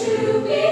to be.